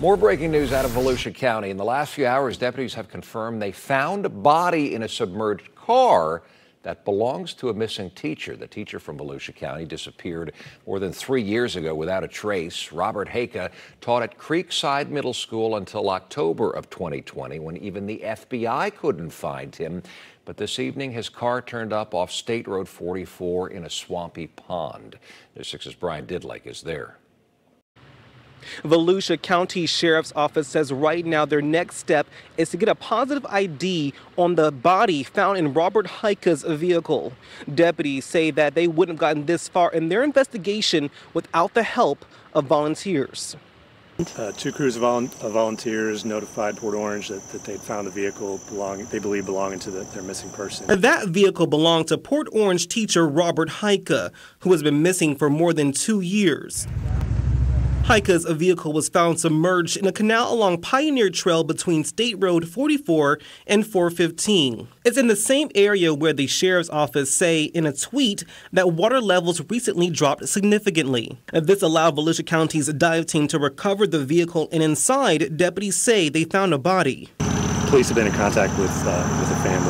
More breaking news out of Volusia County. In the last few hours, deputies have confirmed they found a body in a submerged car that belongs to a missing teacher. The teacher from Volusia County disappeared more than three years ago without a trace. Robert Heikka taught at Creekside Middle School until October of 2020 when even the FBI couldn't find him. But this evening, his car turned up off State Road 44 in a swampy pond. News 6's Brian Didlake is there. Volusia County Sheriff's Office says right now their next step is to get a positive ID on the body found in Robert Heikka's vehicle. Deputies say that they wouldn't have gotten this far in their investigation without the help of volunteers. Uh, two crews of, vol of, volunteers notified Port Orange that, that they'd found a vehicle belonging, they believe belonging to the, their missing person. That vehicle belonged to Port Orange teacher Robert Heikka, who has been missing for more than two years. Heikka's vehicle was found submerged in a canal along Pioneer Trail between State Road 44 and 415. It's in the same area where the sheriff's office say in a tweet that water levels recently dropped significantly. This allowed Volusia County's dive team to recover the vehicle and inside, deputies say they found a body. Police have been in contact with, uh, with the family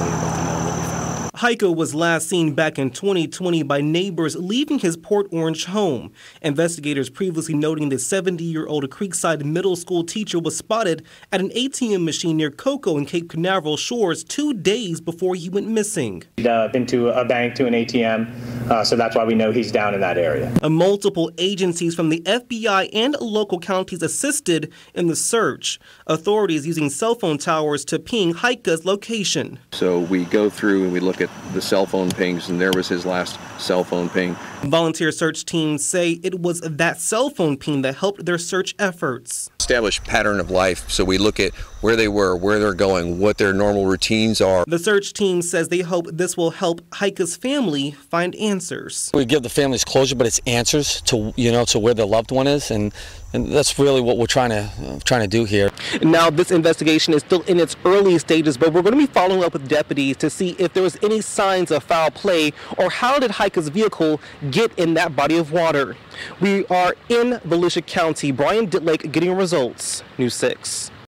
Heikka was last seen back in 2020 by neighbors leaving his Port Orange home. Investigators previously noting the 70 year old Creekside Middle School teacher was spotted at an ATM machine near Cocoa and Cape Canaveral shores two days before he went missing. Uh, been to a bank, to an ATM, uh, so that's why we know he's down in that area. Uh, multiple agencies from the FBI and local counties assisted in the search. Authorities using cell phone towers to ping Heikka's location. So we go through and we look at the cell phone pings, and there was his last cell phone ping. Volunteer search teams say it was that cell phone ping that helped their search efforts. Establish pattern of life, so we look at where they were, where they're going, what their normal routines are. The search team says they hope this will help Heikka's family find answers. We give the families closure, but it's answers to you know to where their loved one is, and and that's really what we're trying to uh, trying to do here. Now, this investigation is still in its early stages, but we're going to be following up with deputies to see if there was any signs of foul play or how did Heikka's vehicle get in that body of water. We are in Volusia County. Brian Didlake getting results. News 6.